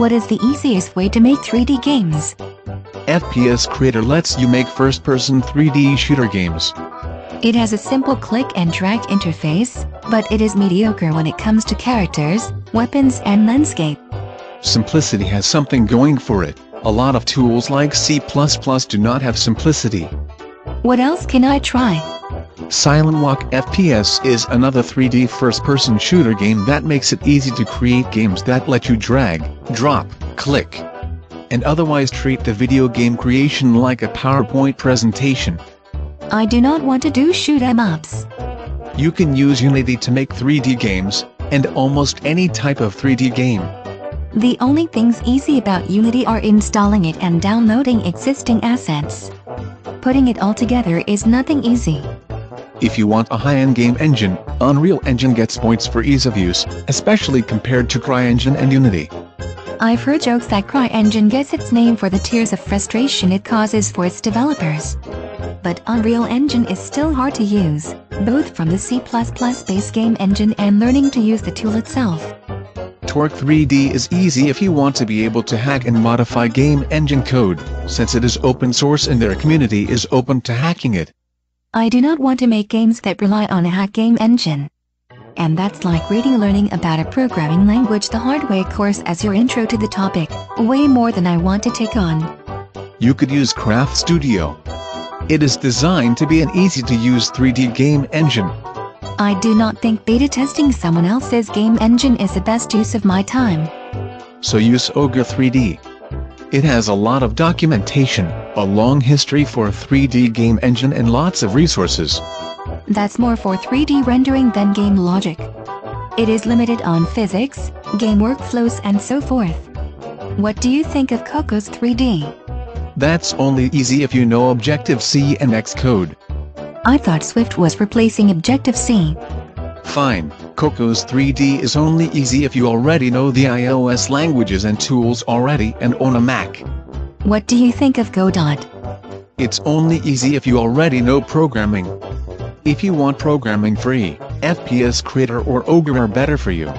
What is the easiest way to make 3D games? FPS Creator lets you make first-person 3D shooter games. It has a simple click and drag interface, but it is mediocre when it comes to characters, weapons and landscape. Simplicity has something going for it. A lot of tools like C++ do not have simplicity. What else can I try? Silent Walk FPS is another 3D first-person shooter game that makes it easy to create games that let you drag, drop, click, and otherwise treat the video game creation like a PowerPoint presentation. I do not want to do shoot 'em ups. You can use Unity to make 3D games, and almost any type of 3D game. The only things easy about Unity are installing it and downloading existing assets. Putting it all together is nothing easy. If you want a high-end game engine, Unreal Engine gets points for ease of use, especially compared to CryEngine and Unity. I've heard jokes that CryEngine gets its name for the tears of frustration it causes for its developers. But Unreal Engine is still hard to use, both from the C++ base game engine and learning to use the tool itself. Torque 3D is easy if you want to be able to hack and modify game engine code, since it is open source and their community is open to hacking it. I do not want to make games that rely on a hack game engine. And that's like reading learning about a programming language the hard way course as your intro to the topic, way more than I want to take on. You could use CraftStudio. It is designed to be an easy-to-use 3D game engine. I do not think beta testing someone else's game engine is the best use of my time. So use Ogre 3D. It has a lot of documentation, a long history for a 3D game engine and lots of resources. That's more for 3D rendering than game logic. It is limited on physics, game workflows and so forth. What do you think of Cocos 3D? That's only easy if you know Objective-C and Xcode. I thought Swift was replacing Objective-C. Fine, Cocos 3D is only easy if you already know the iOS languages and tools already and own a Mac. What do you think of Godot? It's only easy if you already know programming. If you want programming free, FPS Creator or Ogre are better for you.